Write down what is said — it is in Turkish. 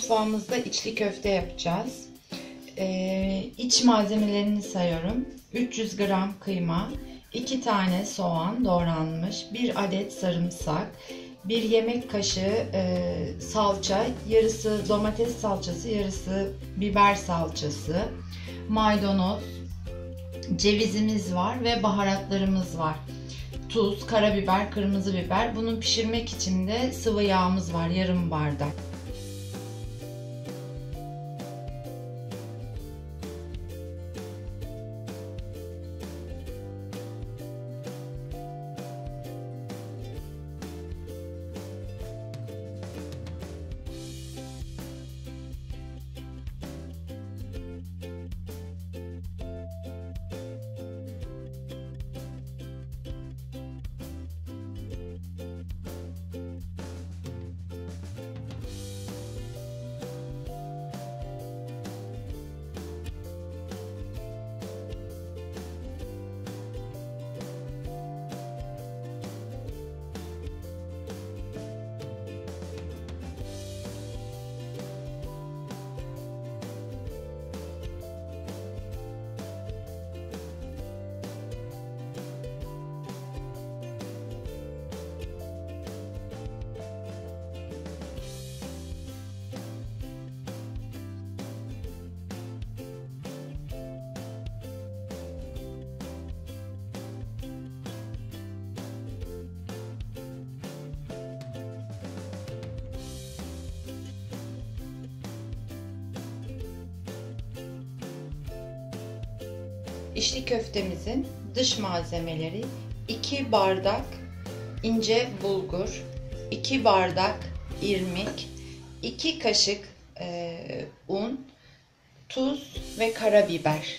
mutfağımızda içli köfte yapacağız. Ee, iç malzemelerini sayıyorum. 300 gram kıyma, 2 tane soğan doğranmış, 1 adet sarımsak, 1 yemek kaşığı e, salça, yarısı domates salçası, yarısı biber salçası, maydanoz, cevizimiz var ve baharatlarımız var. Tuz, karabiber, kırmızı biber. Bunu pişirmek için de sıvı yağımız var yarım bardak. İçli köftemizin dış malzemeleri 2 bardak ince bulgur, 2 bardak irmik, 2 kaşık e, un, tuz ve karabiber.